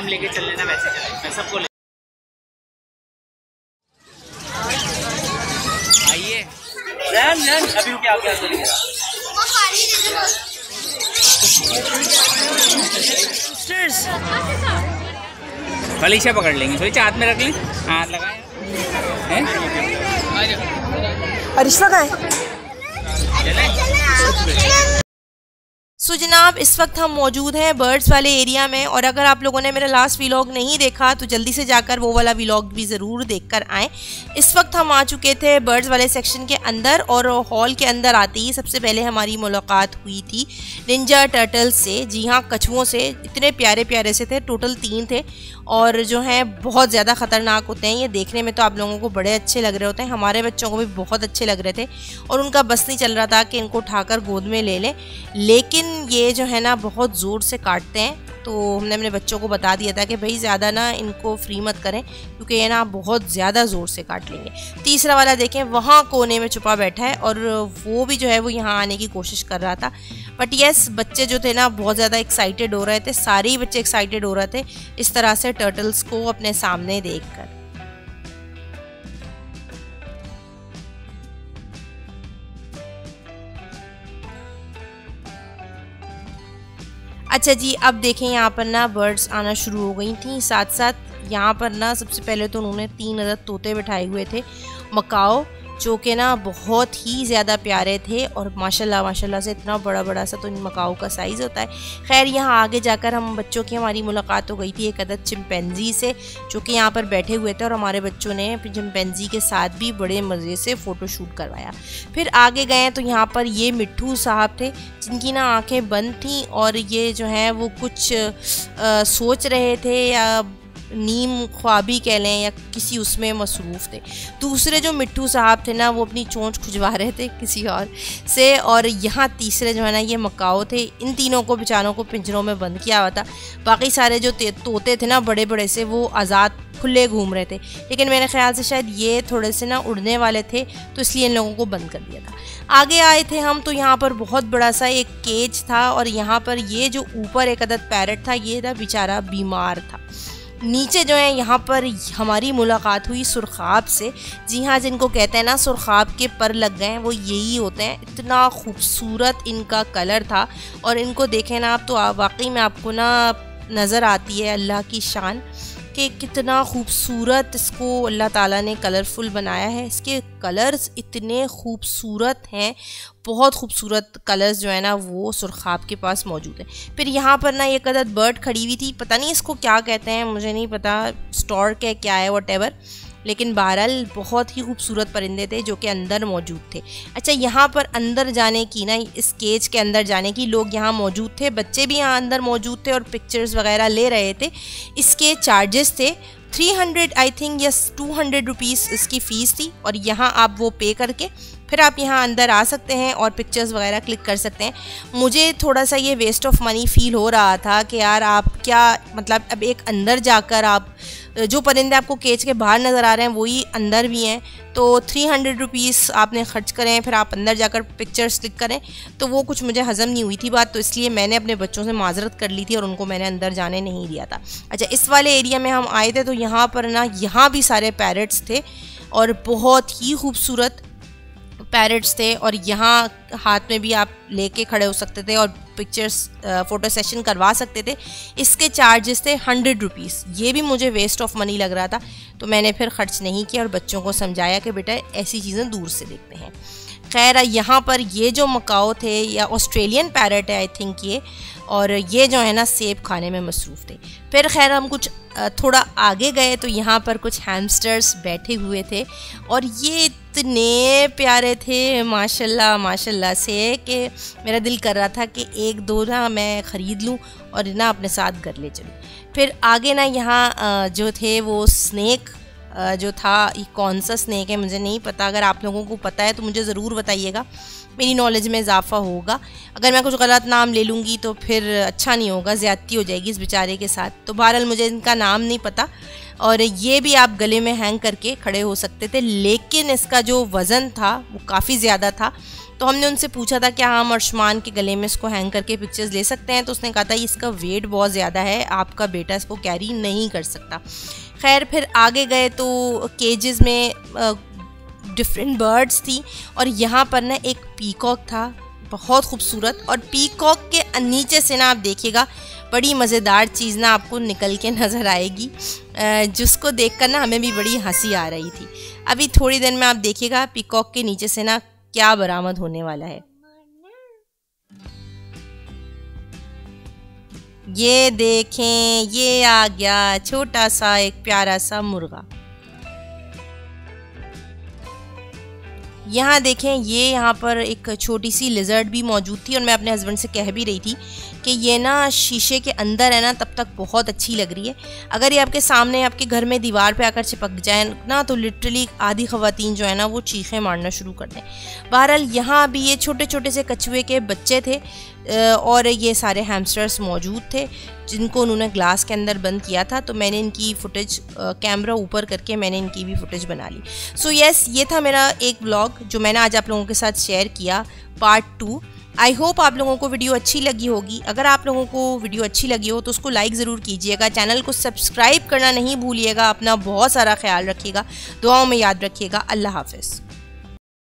हम लेके चल लेना वैसे चलें मैं सबको ले आइए। रैन रैन अभी रुके आपके हाथ में फलीशा पकड़ लेंगे। फलीशा हाथ में रख लें। हाथ लगाए। हैं? अरिश्मा कहाँ है। सो जनाब, इस वक्त हम मौजूद हैं बर्ड्स वाले एरिया में और अगर आप लोगों ने मेरा लास्ट व्लॉग नहीं देखा तो जल्दी से जाकर वो वाला व्लॉग भी ज़रूर देख कर आएँ। इस वक्त हम आ चुके थे बर्ड्स वाले सेक्शन के अंदर और हॉल के अंदर आते ही सबसे पहले हमारी मुलाकात हुई थी निंजा टर्टल्स से। जी हाँ कछुओं से। इतने प्यारे प्यारे से थे टोटल तीन थे और जो हैं बहुत ज़्यादा ख़तरनाक होते हैं। ये देखने में तो आप लोगों को बड़े अच्छे लग रहे होते हैं। हमारे बच्चों को भी बहुत अच्छे लग रहे थे और उनका बस नहीं चल रहा था कि इनको उठाकर गोद में ले लें। लेकिन ये जो है ना, बहुत ज़ोर से काटते हैं। तो हमने अपने बच्चों को बता दिया था कि भाई ज़्यादा ना इनको फ्री मत करें, क्योंकि ये ना बहुत ज़्यादा ज़ोर से काट लेंगे। तीसरा वाला देखें, वहाँ कोने में छुपा बैठा है और वो भी जो है, वो यहाँ आने की कोशिश कर रहा था। बट येस बच्चे जो थे ना, बहुत ज़्यादा एक्साइटेड हो रहे थे, सारे ही बच्चे एक्साइटेड हो रहे थे, इस तरह से टर्टल्स को अपने सामने देख कर अच्छा जी, अब देखें यहाँ पर ना बर्ड्स आना शुरू हो गई थी। साथ साथ यहाँ पर ना सबसे पहले तो उन्होंने तीन अदद तोते बिठाए हुए थे, मकाओ जो कि ना बहुत ही ज़्यादा प्यारे थे और माशाल्लाह माशाल्लाह से इतना बड़ा बड़ा सा तो इन मकाओ का साइज़ होता है। खैर यहाँ आगे जाकर हम बच्चों की हमारी मुलाकात हो गई थी एक अदद चिंपैंजी से जो कि यहाँ पर बैठे हुए थे और हमारे बच्चों ने चिंपैंजी के साथ भी बड़े मज़े से फ़ोटो शूट करवाया। फिर आगे गए तो यहाँ पर ये मिट्ठू साहब थे जिनकी ना आँखें बंद थी और ये जो हैं वो कुछ आ, सोच रहे थे या नीम ख्वाबी कह लें या किसी उसमें मसरूफ़ थे। दूसरे जो मिट्टू साहब थे ना, वो अपनी चोंच खुजवा रहे थे किसी और से और यहाँ तीसरे जो है ना, ये मकाओ थे। इन तीनों को, बेचारों को पिंजरों में बंद किया हुआ था। बाकी सारे जो तोते थे ना बड़े बड़े से, वो आज़ाद खुले घूम रहे थे। लेकिन मेरे ख्याल से शायद ये थोड़े से ना उड़ने वाले थे तो इसलिए इन लोगों को बंद कर दिया था। आगे आए थे हम तो यहाँ पर बहुत बड़ा सा एक केज था और यहाँ पर ये जो ऊपर एक अदद पैरट था, ये था बेचारा बीमार था। नीचे जो है, यहाँ पर हमारी मुलाकात हुई सुरखाब से। जी हाँ जिनको कहते हैं ना, सुरखाब के पर लग गए हैं, वो यही होते हैं। इतना खूबसूरत इनका कलर था और इनको देखें ना आप तो वाकई में आपको ना नज़र आती है अल्लाह की शान कि कितना खूबसूरत इसको अल्लाह ताला ने कलरफुल बनाया है। इसके कलर्स इतने खूबसूरत हैं, बहुत खूबसूरत कलर्स जो है ना, वो सुरखाब के पास मौजूद है। फिर यहाँ पर ना एक अदद बर्ड खड़ी हुई थी, पता नहीं इसको क्या कहते हैं, मुझे नहीं पता स्टॉर्क है, क्या है वट लेकिन बहरहाल बहुत ही खूबसूरत परिंदे थे जो कि अंदर मौजूद थे। अच्छा यहाँ पर अंदर जाने की ना, इस केज के अंदर जाने की लोग यहाँ मौजूद थे, बच्चे भी यहाँ अंदर मौजूद थे और पिक्चर्स वगैरह ले रहे थे। इसके चार्जेस थे three hundred I think yes two hundred rupees इसकी फ़ीस थी और यहाँ आप वो पे करके फिर आप यहाँ अंदर आ सकते हैं और पिक्चर्स वगैरह क्लिक कर सकते हैं। मुझे थोड़ा सा ये वेस्ट ऑफ़ मनी फ़ील हो रहा था कि यार आप क्या मतलब अब एक अंदर जाकर आप जो परिंदे आपको केज के बाहर नज़र आ रहे हैं, वही अंदर भी हैं। तो थ्री हंड्रेड रुपीज़ आपने ख़र्च करें, फिर आप अंदर जाकर पिक्चर्स क्लिक करें। तो वो कुछ मुझे हज़म नहीं हुई थी बात तो इसलिए मैंने अपने बच्चों से माजरत कर ली थी और उनको मैंने अंदर जाने नहीं दिया था। अच्छा इस वाले एरिया में हम आए थे तो यहाँ पर ना, यहाँ भी सारे पैरट्स थे और बहुत ही खूबसूरत पैरट्स थे और यहाँ हाथ में भी आप लेके खड़े हो सकते थे और पिक्चर्स फ़ोटो सेशन करवा सकते थे। इसके चार्जेस थे हंड्रेड रुपीज़ ये भी मुझे वेस्ट ऑफ़ मनी लग रहा था तो मैंने फिर ख़र्च नहीं किया और बच्चों को समझाया कि बेटा ऐसी चीज़ें दूर से देखते हैं। खैर, यहाँ पर ये जो मकाओ थे, या ऑस्ट्रेलियन पैरट है आई थिंक ये, और ये जो है ना, सेब खाने में मसरूफ़ थे। फिर खैर, हम कुछ थोड़ा आगे गए तो यहाँ पर कुछ हैमस्टर्स बैठे हुए थे, और ये इतने प्यारे थे, माशाल्लाह माशाल्लाह से, कि मेरा दिल कर रहा था कि एक दो ना मैं ख़रीद लूँ और ना अपने साथ घर ले चलूँ। फिर आगे ना यहाँ जो थे वो स्नैक जो था कौन सा स्नैक है, मुझे नहीं पता। अगर आप लोगों को पता है तो मुझे ज़रूर बताइएगा। मेरी नॉलेज में इजाफा होगा। अगर मैं कुछ गलत नाम ले लूँगी तो फिर अच्छा नहीं होगा, ज़्यादती हो जाएगी इस बेचारे के साथ। तो बहरहाल, मुझे इनका नाम नहीं पता। और ये भी आप गले में हैंग करके खड़े हो सकते थे, लेकिन इसका जो वज़न था, वो काफ़ी ज़्यादा था। तो हमने उनसे पूछा था कि हम अर्शमान के गले में इसको हैंग करके पिक्चर्स ले सकते हैं? तो उसने कहा था, इसका वेट बहुत ज़्यादा है, आपका बेटा इसको कैरी नहीं कर सकता। खैर, फिर आगे गए तो केजेस में डिफरेंट बर्ड्स थी और यहाँ पर ना एक पीकॉक था, बहुत खूबसूरत और पीकॉक के नीचे से ना आप देखिएगा, बड़ी मज़ेदार चीज़ ना आपको निकल के नज़र आएगी जिसको देखकर ना हमें भी बड़ी हँसी आ रही थी। अभी थोड़ी देर में आप देखिएगा पीकॉक के नीचे से ना क्या बरामद होने वाला है। ये देखें, ये आ गया छोटा सा एक प्यारा सा मुर्गा। यहाँ देखें, ये यहाँ पर एक छोटी सी लिजर्ट भी मौजूद थी और मैं अपने हस्बैंड से कह भी रही थी कि ये ना शीशे के अंदर है ना, तब तक बहुत अच्छी लग रही है। अगर ये आपके सामने आपके घर में दीवार पे आकर चिपक जाए ना तो लिटरली आधी खवतिन जो है ना, वो चीखें मारना शुरू कर दें। बहरहाल, यहाँ भी ये छोटे छोटे से कछुए के बच्चे थे और ये सारे हैमस्टर्स मौजूद थे जिनको उन्होंने ग्लास के अंदर बंद किया था तो मैंने इनकी फुटेज कैमरा ऊपर करके मैंने इनकी भी फुटेज बना ली। सो so, यस yes, ये था मेरा एक ब्लॉग जो मैंने आज आप लोगों के साथ शेयर किया पार्ट टू आई होप आप लोगों को वीडियो अच्छी लगी होगी। अगर आप लोगों को वीडियो अच्छी लगी हो तो उसको लाइक ज़रूर कीजिएगा। चैनल को सब्सक्राइब करना नहीं भूलिएगा। अपना बहुत सारा ख्याल रखिएगा। दुआओं में याद रखिएगा। अल्लाह हाफिज़।